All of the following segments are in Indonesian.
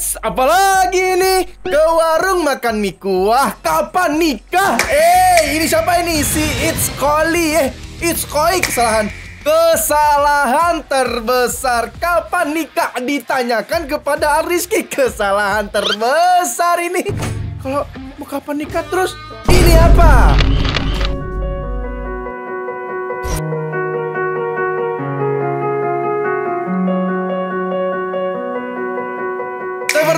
Eits, apalagi nih? Ke warung makan mie kuah, kapan nikah? Eh, ini siapa ini? Si It's Koli, eh, It's Koi kesalahan. Kesalahan terbesar Kapan nikah ditanyakan kepada Rizky Kesalahan terbesar ini Kalau mau kapan nikah terus Ini apa?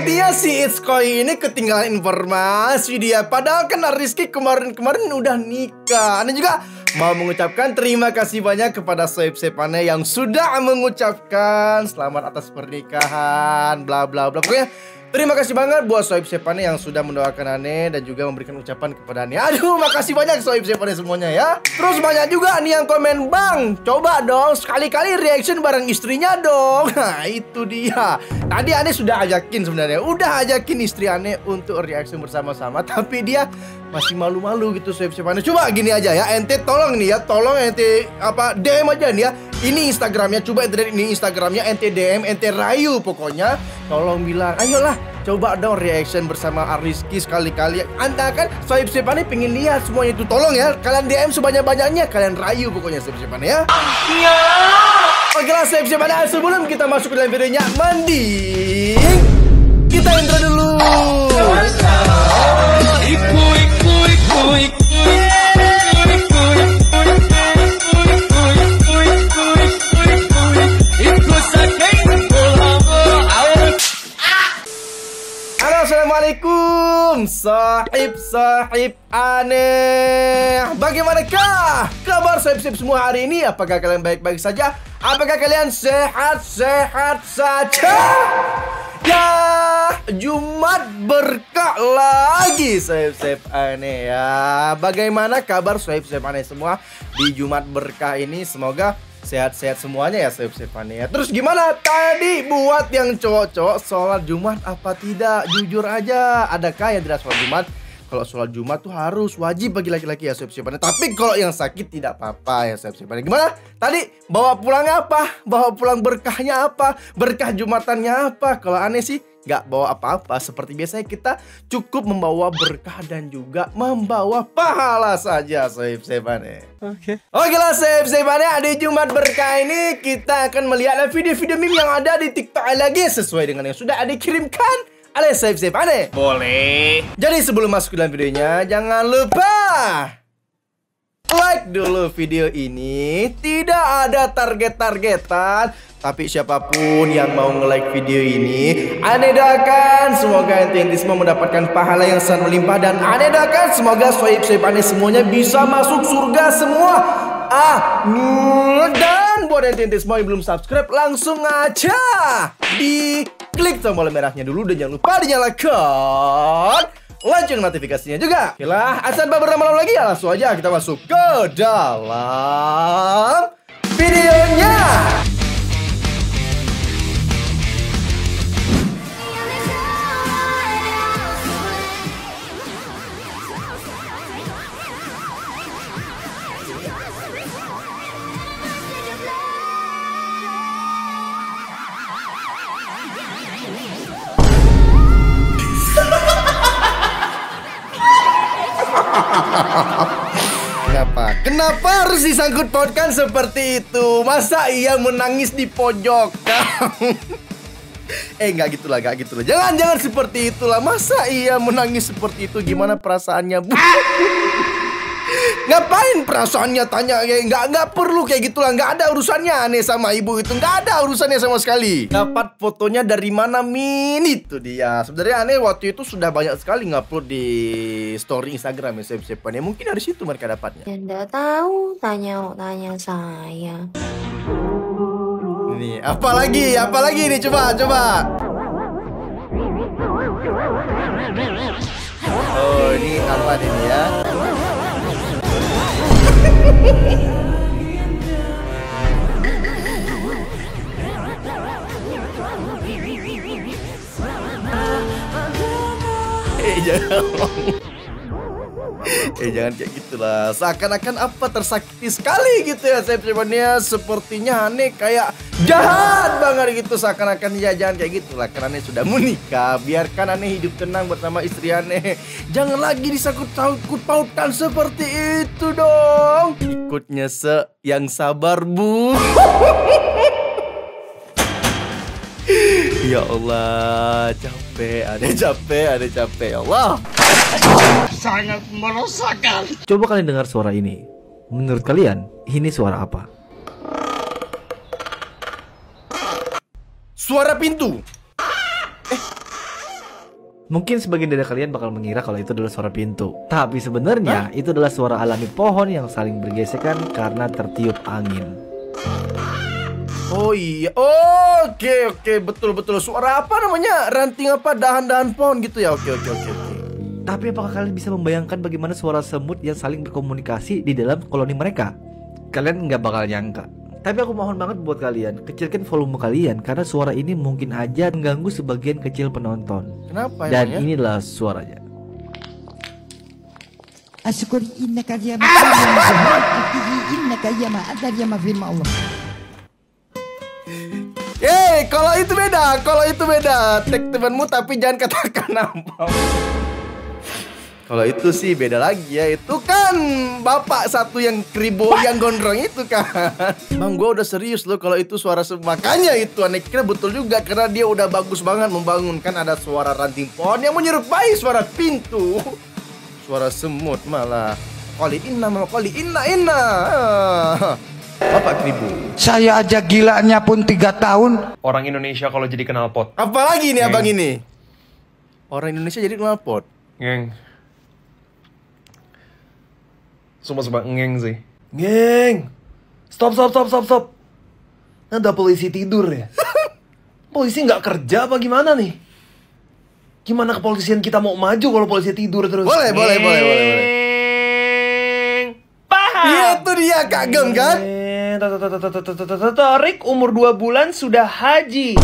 Sepertinya si It's Koi ini ketinggalan informasi dia. Padahal kan Rizky kemarin-kemarin udah nikah. Anda juga mau mengucapkan terima kasih banyak kepada Soib Sepane yang sudah mengucapkan selamat atas pernikahan bla bla bla. Pokoknya Terima kasih banget buat Soib Sepane yang sudah mendoakan Ane dan juga memberikan ucapan kepada Ane. Aduh, makasih banyak Soib Sepane semuanya ya. Terus banyak juga nih yang komen, "Bang, coba dong sekali-kali reaction bareng istrinya dong." Nah, itu dia. Tadi Ane sudah ajakin sebenarnya. Udah ajakin istri Ane untuk reaction bersama-sama, tapi dia masih malu-malu gitu Soib Sepane. Coba gini aja ya, ente tolong nih ya, tolong ente apa DM aja nih ya. Ini Instagramnya, coba ente ini Instagramnya ente DM, ente rayu pokoknya. Tolong bilang, ayolah coba dong reaction bersama Ariski sekali-kali. Anda kan Soib Sepane pengen lihat semuanya itu. Tolong ya, kalian DM sebanyak-banyaknya, kalian rayu pokoknya Soib Sepane ya. Iya. Oke lah Soib Sepane, sebelum kita masuk ke dalam videonya, mending kita intro dulu. Iku iku iku iku assalamualaikum. Sahib sahib aneh. Bagaimanakah kabar sahib-sahib semua hari ini? Apakah kalian baik-baik saja? Apakah kalian sehat-sehat saja? Ya Jumat berkah lagi sahib-sahib aneh ya. Bagaimana kabar sahib-sahib aneh semua Di Jumat berkah ini? Semoga sehat-sehat semuanya ya sahib-sahib aneh ya Terus gimana tadi buat yang cowok-cowok sholat Jumat apa tidak Jujur aja adakah yang tidak sholat Jumat kalau sholat Jumat tuh harus wajib bagi laki-laki ya sahib-sahib aneh Tapi kalau yang sakit tidak apa-apa ya sahib-sahib aneh Gimana? Tadi bawa pulang apa? Bawa pulang berkahnya apa? Berkah Jumatannya apa? Kalau aneh sih nggak bawa apa-apa Seperti biasanya kita cukup membawa berkah dan juga membawa pahala saja sahib-sahib aneh Oke. Oke lah save save di Jumat berkah ini kita akan melihat video-video meme yang ada di TikTok lagi sesuai dengan yang sudah dikirimkan oleh save save aneh. Boleh. Jadi sebelum masuk ke dalam videonya jangan lupa like dulu video ini. Tidak ada target-targetan. Tapi siapa pun yang mau nge-like video ini Ane doakan semoga ente semua mendapatkan pahala yang sangat melimpah Dan Ane doakan semoga soib-soib Ane semuanya bisa masuk surga semua. Amin. Dan buat ente semua yang belum subscribe Langsung aja di klik tombol merahnya dulu. Dan jangan lupa dinyalakan lonceng notifikasinya juga. Oke lah, asal berlama-lama lagi ya langsung aja kita masuk ke dalam videonya. Kenapa? Harus disangkut pautkan seperti itu? Masa ia menangis di pojok? eh nggak gitulah, nggak gitulah. Jangan jangan seperti itulah. Masa ia menangis seperti itu? Gimana perasaannya? Ngapain perasaannya tanya kayak nggak nggak perlu kayak gitulah. Nggak ada urusannya aneh sama ibu itu. Nggak ada urusannya sama sekali. Dapat fotonya dari mana min? Itu dia. Sebenarnya aneh waktu itu sudah banyak sekali ngupload di story Instagram ya siapa ya mungkin dari situ mereka dapatnya. Ya nggak tahu, tanya tanya saya. ini apalagi apalagi nih coba coba. Oh ini apa ini ya Eh jangan ngomong Ya jangan kayak gitulah. Seakan-akan apa tersakiti sekali gitu ya saya Mania. Sepertinya Ane kayak jahat banget gitu. Seakan-akan ya jangan kayak gitulah. Karena Ane sudah menikah. Biarkan Ane hidup tenang bersama istri Ane. Jangan lagi disangkut pautkan pautkan seperti itu dong. Ikutnya se yang sabar bu. ya Allah, capek, ada capek, ada capek, ya Allah. Coba kalian dengar suara ini. Menurut kalian, ini suara apa? Suara pintu. Mungkin sebagian dari kalian bakal mengira kalau itu adalah suara pintu. Tapi sebenarnya itu adalah suara alami pohon yang saling bergesekan karena tertiup angin. Oh iya, oke oke betul betul. Suara apa namanya? Ranting apa? Dahan-dahan pohon gitu ya? Oke oke oke oke. Tapi apakah kalian bisa membayangkan bagaimana suara semut yang saling berkomunikasi di dalam koloni mereka? Kalian nggak bakal nyangka. Tapi aku mohon banget buat kalian, kecilkan volume kalian karena suara ini mungkin aja mengganggu sebagian kecil penonton. Kenapa Dan emangnya? inilah suaranya. أشكر إنك يا مكان إنك يا ما أدر يا ما في الله Yeay, kalau itu beda, kalau itu beda. Tag temanmu tapi jangan katakan nama. Kalau itu sih beda lagi ya. Itu kan bapak satu yang kribo yang gondrong itu kan. Bang, gua udah serius loh kalau itu suara sem- makanya itu aneh kira betul juga karena dia udah bagus banget membangunkan ada suara ranting pohon yang menyerupai suara pintu. Suara semut malah. Kali inna mama kali inna inna. Ah. Bapak kribo. Saya aja gilanya pun tiga tahun. Orang Indonesia kalau jadi kenal pot. Apalagi nih Ngeng. abang ini? Orang Indonesia jadi knalpot. Ngeng. Sumpah-sumpah ngeng sih. Ngeng. Stop, stop, stop, stop, stop. Kan Ada polisi tidur ya? polisi nggak kerja apa gimana nih? Gimana kepolisian kita mau maju kalau polisi tidur terus? Boleh, ngeng. boleh, boleh, boleh, boleh. Paham. Iya tuh dia kagum kan? Tarik umur 2 bulan sudah haji.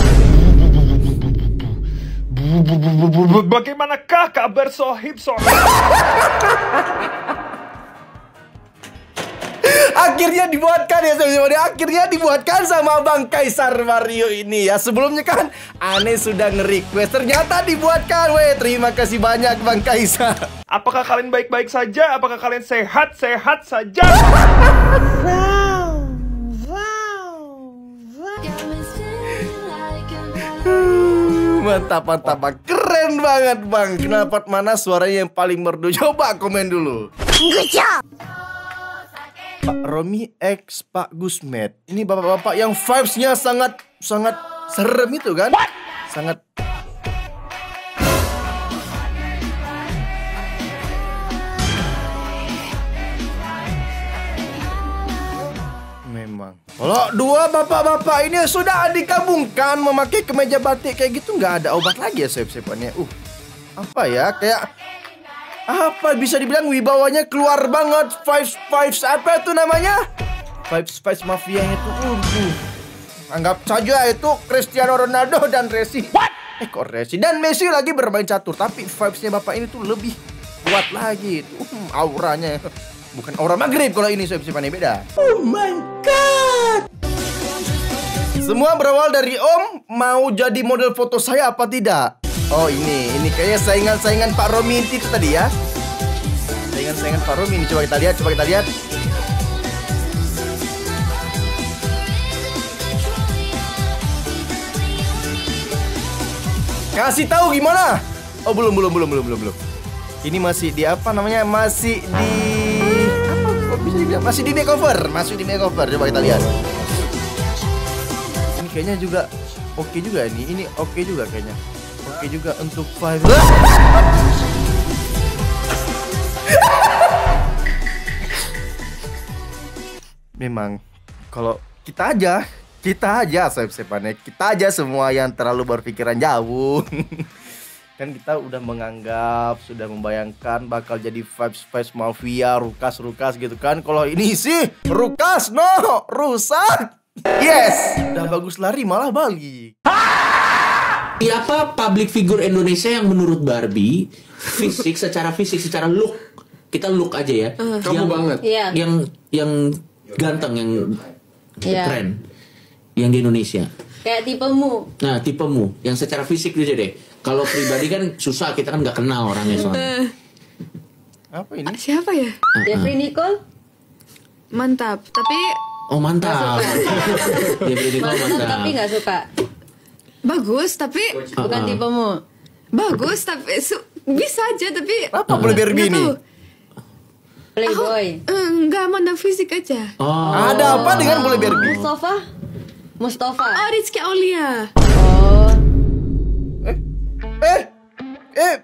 Bagaimanakah kabar sohib sohib? Akhirnya dibuatkan ya sebenarnya akhirnya dibuatkan sama Bang Kaisar Mario ini ya. Sebelumnya kan aneh sudah nge-request ternyata dibuatkan. Weh, terima kasih banyak Bang Kaisar. Apakah kalian baik-baik saja? Apakah kalian sehat-sehat saja? Mantap, mantap, Bang. Keren banget, Bang. Kenapa mana suaranya yang paling merdu? Coba komen dulu. Pak Romi X Pak Gusmet. Ini bapak-bapak yang vibes-nya sangat sangat serem itu kan? Sangat Memang. Kalau dua bapak-bapak ini sudah dikabungkan memakai kemeja batik kayak gitu nggak ada obat lagi ya sep-sepannya. Uh, apa ya? Kayak apa bisa dibilang wibawanya keluar banget? Five Fives apa itu namanya? Five Fives mafianya itu uh, anggap saja itu Cristiano Ronaldo dan Messi eh kok Messi dan Messi lagi bermain catur? Tapi vibesnya bapak ini tuh lebih kuat lagi. Itu uh, auranya. Bukan aura maghrib kalau ini saya bisa beda. Oh my god! Semua berawal dari Om mau jadi model foto saya apa tidak? Oh ini, ini kayaknya saingan-saingan Pak Romi itu tadi ya. Saingan-saingan Pak Romi ini coba kita lihat, coba kita lihat. Kasih tahu gimana? Oh belum, belum, belum, belum, belum, belum. Ini masih di apa namanya? Masih di apa? Kok bisa dibilang? Masih di makeover, masih di makeover. Coba kita lihat. Ini kayaknya juga oke juga ini. Ini oke juga kayaknya. Oke juga untuk five. Memang kalau kita aja, kita aja sep-sepannya, kita aja semua yang terlalu berpikiran jauh. kan kita udah menganggap, sudah membayangkan bakal jadi vibes vibes mafia, rukas rukas gitu kan. Kalau ini sih rukas, no, rusak. Yes, udah bagus lari malah balik. Siapa public figure Indonesia yang menurut Barbie fisik secara fisik secara look kita look aja ya. Kamu banget. Iya. Yang yang ganteng yang Iya. keren. Yang di Indonesia. Kayak tipemu. Nah, tipemu yang secara fisik aja deh. Kalau pribadi kan susah, kita kan nggak kenal orangnya soalnya. Apa ini? Siapa ya? Jeffrey Nicole. Mantap. Tapi Oh mantap. Dia beri Mantap mantap. tapi nggak suka. Bagus tapi Bukan Ah, ah. tipemu. bagus tapi su- bisa aja tapi Apa boleh Barbie nggak ini? tahu. Playboy. Eh, Enggak mandang fisik aja. Oh. Ada apa dengan boleh Barbie? Mustafa. Mustafa. Oh Rizky Aulia. Oh. Eh, eh, eh,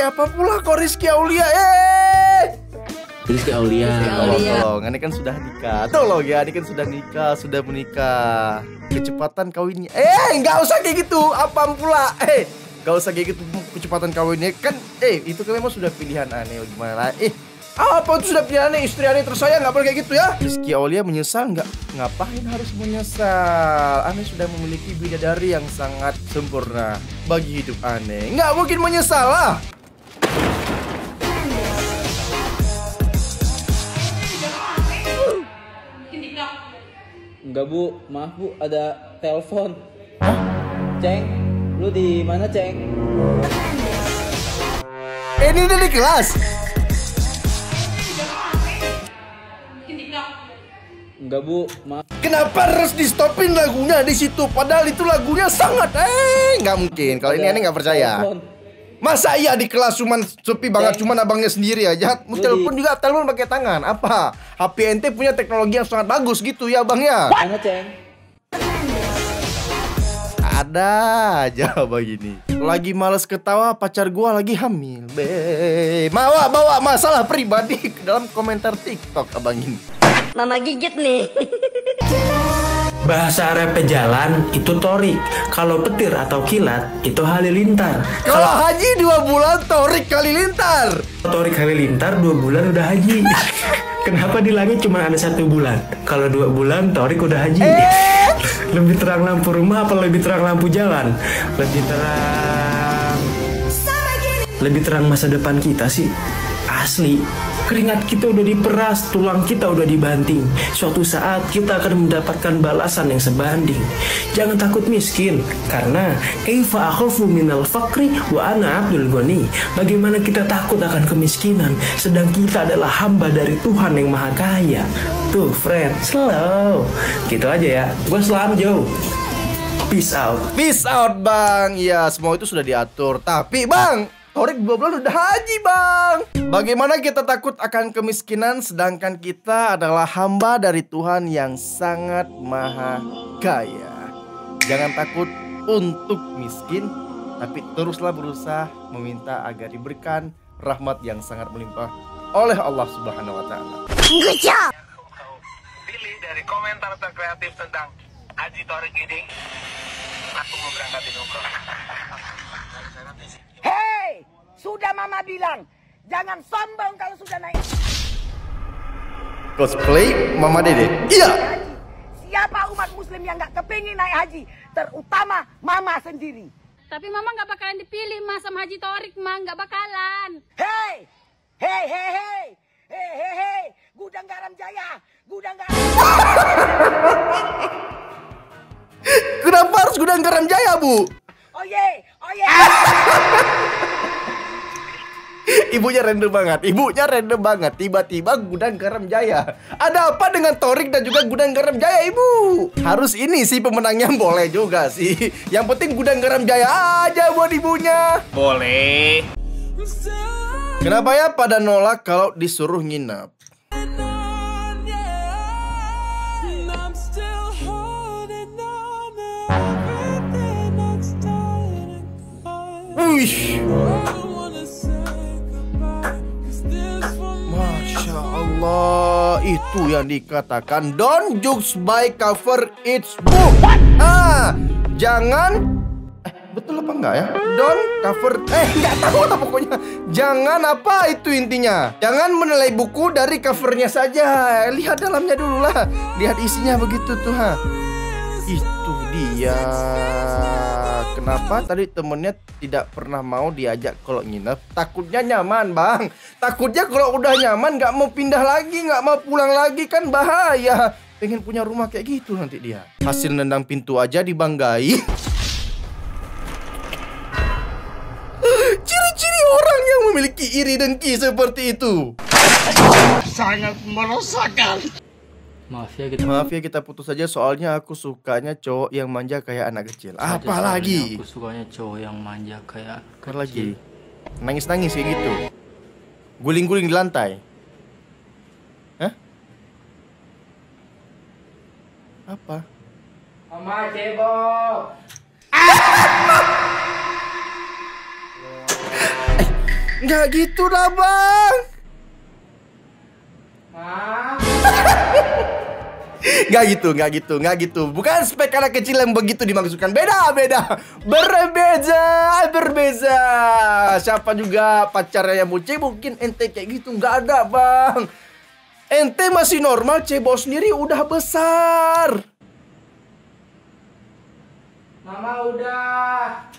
apa pula kok Rizky Aulia? Eh, Rizky Aulia. tolong, Aulia. tolong, ini kan sudah nikah. Tolong ya, ini kan sudah nikah, sudah menikah. Kecepatan kawinnya. Eh, nggak usah kayak gitu. Apa pula? Eh, nggak usah kayak gitu. Kecepatan kawinnya kan. Eh, itu kan memang sudah pilihan aneh. Gimana? lah? Eh, apa itu sudah pilihan aneh? Istri aneh tersayang nggak boleh kayak gitu ya? Rizky Aulia menyesal nggak? Ngapain harus menyesal? Aneh sudah memiliki bidadari yang sangat sempurna bagi hidup aneh. Nggak mungkin menyesal lah. Enggak bu, maaf bu, ada telepon. Ceng, lu di mana ceng? Eh, ini udah di kelas. Enggak bu, maaf. Kenapa harus di stopin lagunya di situ? Padahal itu lagunya sangat eh nggak mungkin. Kalau ini aneh nggak percaya. Telepon. Masa iya di kelas cuman sepi banget cuman abangnya sendiri aja. Mau telepon juga telepon pakai tangan. Apa? HP ente punya teknologi yang sangat bagus gitu ya abangnya. Mana ceng? Ada aja begini. Lagi males ketawa pacar gua lagi hamil. Be, bawa bawa masalah pribadi ke dalam komentar TikTok abang ini. Mama gigit nih. Bahasa Arab pejalan itu torik. Kalau petir atau kilat itu halilintar. Kalau haji dua bulan torik kali lintar. Torik halilintar dua bulan udah haji. Kenapa di langit cuma ada satu bulan? Kalau dua bulan torik udah haji. Lebih terang lampu rumah apa lebih terang lampu jalan? Lebih terang. Lebih terang masa depan kita sih. Asli. Keringat kita udah diperas, tulang kita udah dibanting. Suatu saat kita akan mendapatkan balasan yang sebanding. Jangan takut miskin, karena kaifa akhafu minal fakri wa ana abdul ghani. Bagaimana kita takut akan kemiskinan, sedang kita adalah hamba dari Tuhan yang maha kaya. Tuh, friend, slow. Gitu aja ya. Gue selam Joe. Peace out. Peace out bang Ya semua itu sudah diatur Tapi bang Torik dua bulan udah haji bang. Bagaimana kita takut akan kemiskinan Sedangkan kita adalah hamba dari Tuhan yang sangat maha kaya. Jangan takut untuk miskin Tapi teruslah berusaha meminta agar diberikan rahmat yang sangat melimpah oleh Allah Subhanahu wa taala. pilih dari komentar terkreatif tentang Haji Torik ini. Aku mau berangkat umroh Hei, sudah mama bilang, jangan sombong kalau sudah naik Cosplay Mama Dede. Iya. Siapa umat muslim yang nggak kepingin naik haji, terutama mama sendiri. Tapi mama nggak bakalan dipilih mas sama Haji Torik mah nggak bakalan. Hei, hei, hei, hei, hei, hei, hei, gudang garam jaya, gudang garam. Kenapa harus gudang garam jaya, Bu? Oh ye, oh ye. Ibunya random banget, ibunya random banget. Tiba-tiba gudang garam jaya. Ada apa dengan Torik dan juga gudang garam jaya, Ibu? Harus ini sih pemenangnya boleh juga sih. Yang penting gudang garam jaya aja buat ibunya. Boleh. Kenapa ya pada nolak kalau disuruh nginap? Wih. Masya Allah Itu yang dikatakan Don't judge by cover its book. Ah Jangan eh, Betul apa enggak ya? Don't cover Eh enggak tahu lah pokoknya. Jangan apa itu intinya. Jangan menilai buku dari covernya saja. Lihat dalamnya dulu lah. Lihat isinya begitu tuh ha. Itu dia kenapa tadi temennya tidak pernah mau diajak kalau nginep? Takutnya nyaman, Bang. Takutnya kalau udah nyaman nggak mau pindah lagi, nggak mau pulang lagi kan bahaya. Pengen punya rumah kayak gitu nanti dia. Hasil nendang pintu aja dibanggai. Ciri-ciri orang yang memiliki iri dengki seperti itu. Sangat merosakkan. Maaf ya kita. Maaf ya kita putus aja soalnya aku sukanya cowok yang manja kayak anak kecil. Aja Apa soalnya lagi? Aku sukanya cowok yang manja kayak Apa lagi? Nangis-nangis kayak gitu. Guling-guling di lantai. Hah? Apa? Mama cebok. Nggak gitu lah bang. Nggak gitu, nggak gitu, nggak gitu. Bukan spek anak kecil yang begitu dimaksudkan. Beda, beda. Berbeda, berbeda. Siapa juga pacarnya yang bucin mungkin ente kayak gitu. Nggak ada bang. Ente masih normal, cebol sendiri udah besar. Mama udah.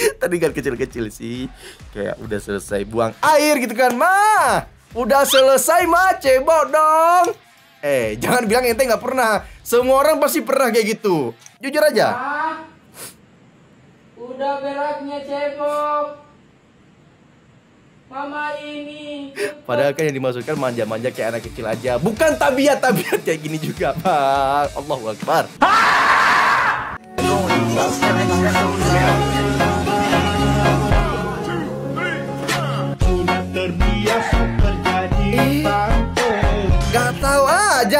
Tadi kan kecil-kecil sih Kayak udah selesai buang air gitu kan Ma Udah selesai ma cebok dong Eh jangan bilang ente nggak pernah. Semua orang pasti pernah kayak gitu. Jujur aja. Udah beraknya cebok. Mama ini. Padahal kan yang dimaksudkan manja-manja kayak anak kecil aja. Bukan tabiat-tabiat kayak gini juga Bang Allahu Akbar. Gak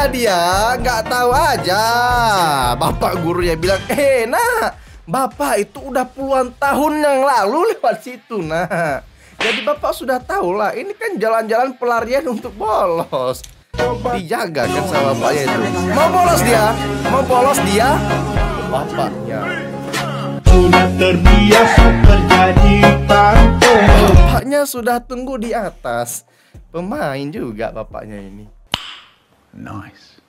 aja dia, gak tahu aja. Bapak gurunya bilang, eh nak, bapak itu udah puluhan tahun yang lalu lewat situ nah. Jadi bapak sudah tahu lah, ini kan jalan-jalan pelarian untuk bolos. Dijaga kan sama bapaknya itu. Mau bolos dia, mau bolos dia, bapaknya. Sudah terbiasa terjadi pantau. Bapaknya sudah tunggu di atas. Pemain juga bapaknya ini. Nice.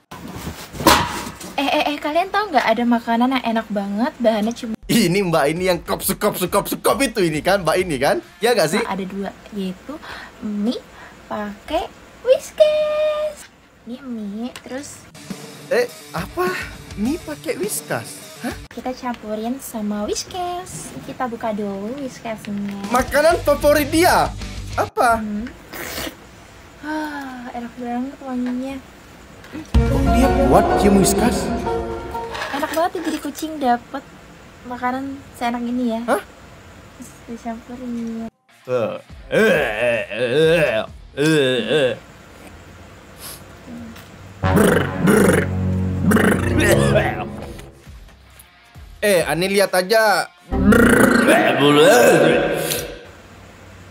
Eh, eh, eh, kalian tahu nggak ada makanan yang enak banget, bahannya cuma Ini mbak ini yang kop sekop sekop sekop itu ini kan mbak ini kan? Ya gak sih? ada dua, yaitu mie pakai whiskas. Ini mie, terus Eh apa? Mie pakai whiskas? Hah? kita campurin sama whiskas. Kita buka dulu whiskasnya. Makanan favorit dia? Apa? Ah, enak banget wanginya. Dia buat cium whiskas? Enak banget ya jadi kucing dapet makanan seenak ini ya. Hah? Terus dicampurin. Eh, eh, eh, eh, Ani lihat aja.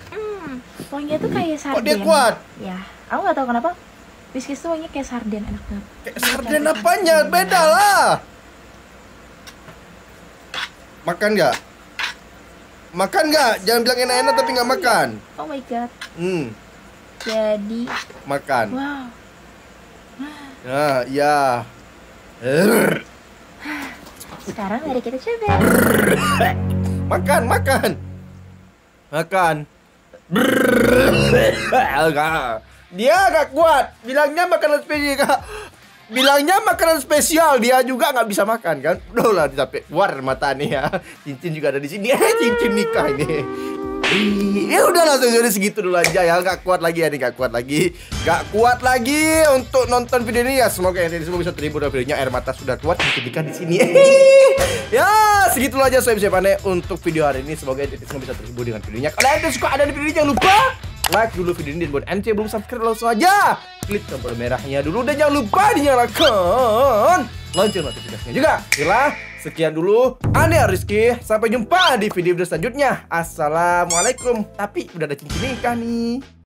Hmm, wanginya tuh kayak sarden. Kok dia kuat? Ya, aku nggak tahu kenapa. Whiskas tuh wanginya kayak sarden, enak banget. Sarden apanya? Beda lah. Makan nggak? Makan nggak? Jangan bilang enak-enak tapi nggak makan. Oh my god. Hmm, Jadi, makan. wow. Nah, ya. Sekarang mari kita coba. Makan, makan. Makan. Enggak. Dia gak kuat. Bilangnya makanan spesial. Bilangnya makanan spesial. Dia juga nggak bisa makan kan. Udah lah sampai keluar mata nih ya. Cincin juga ada di sini. Eh, cincin nikah ini. Ya udah langsung jadi segitu dulu aja ya Gak kuat lagi ya nih Gak kuat lagi Gak kuat lagi Untuk nonton video ini ya Semoga yang semua bisa terhibur dengan videonya Air mata sudah kuat Ketika di sini Ya segitulah aja saya bisa Untuk video hari ini Semoga yang semua bisa terhibur dengan videonya Kalau anda suka ada di video ini Jangan lupa Like dulu video ini Dan buat NC belum subscribe Langsung aja. Klik tombol merahnya dulu Dan jangan lupa dinyalakan Lonceng notifikasinya juga. Okelah Sekian dulu. Ane Rizky Sampai jumpa di video-video selanjutnya. Assalamualaikum. Tapi udah ada cincin nikah nih